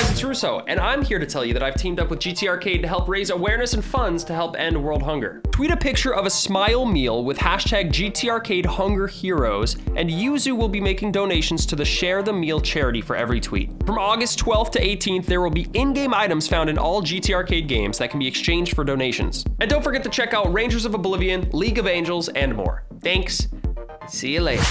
guys, it's Russo, and I'm here to tell you that I've teamed up with GT Arcade to help raise awareness and funds to help end world hunger. Tweet a picture of a smile meal with hashtag GT Arcade Hunger Heroes, and Youzu will be making donations to the Share the Meal charity for every tweet. From August 12th to 18th, there will be in-game items found in all GT Arcade games that can be exchanged for donations. And don't forget to check out Rangers of Oblivion, League of Angels, and more. Thanks. See you later.